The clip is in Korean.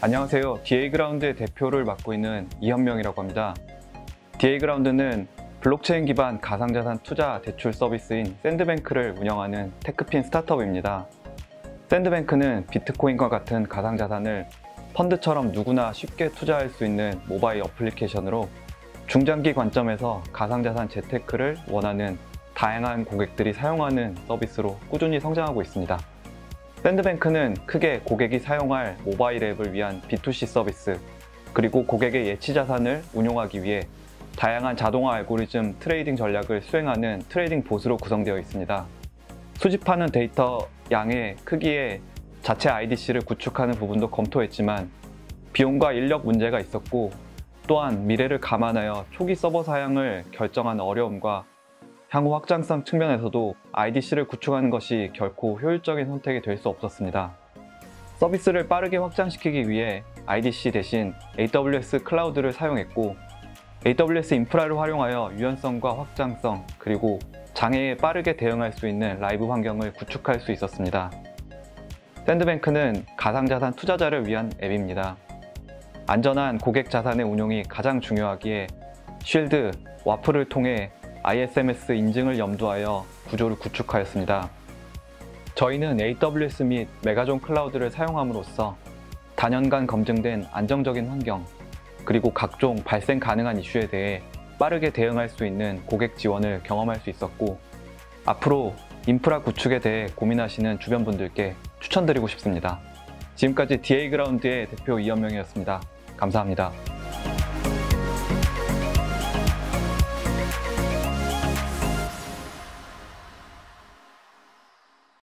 안녕하세요. DA그라운드의 대표를 맡고 있는 이현명이라고 합니다. DA그라운드는 블록체인 기반 가상자산 투자 대출 서비스인 샌드뱅크를 운영하는 테크핀 스타트업입니다. 샌드뱅크는 비트코인과 같은 가상자산을 펀드처럼 누구나 쉽게 투자할 수 있는 모바일 어플리케이션으로 중장기 관점에서 가상자산 재테크를 원하는 다양한 고객들이 사용하는 서비스로 꾸준히 성장하고 있습니다. 샌드뱅크는 크게 고객이 사용할 모바일 앱을 위한 B2C 서비스, 그리고 고객의 예치 자산을 운용하기 위해 다양한 자동화 알고리즘 trading 전략을 수행하는 trading bot으로 구성되어 있습니다. 수집하는 데이터 양의 크기에 자체 IDC를 구축하는 부분도 검토했지만 비용과 인력 문제가 있었고 또한 미래를 감안하여 초기 서버 사양을 결정하는 어려움과 향후 확장성 측면에서도 IDC를 구축하는 것이 결코 효율적인 선택이 될 수 없었습니다. 서비스를 빠르게 확장시키기 위해 IDC 대신 AWS 클라우드를 사용했고 AWS 인프라를 활용하여 유연성과 확장성 그리고 장애에 빠르게 대응할 수 있는 라이브 환경을 구축할 수 있었습니다. 샌드뱅크는 가상자산 투자자를 위한 앱입니다. 안전한 고객 자산의 운용이 가장 중요하기에 Shield, WAF를 통해 ISMS 인증을 염두하여 구조를 구축하였습니다. 저희는 AWS 및 메가존 클라우드를 사용함으로써 다년간 검증된 안정적인 환경, 그리고 각종 발생 가능한 이슈에 대해 빠르게 대응할 수 있는 고객 지원을 경험할 수 있었고, 앞으로 인프라 구축에 대해 고민하시는 주변 분들께 추천드리고 싶습니다. 지금까지 DA그라운드의 대표 이현명이었습니다. 감사합니다.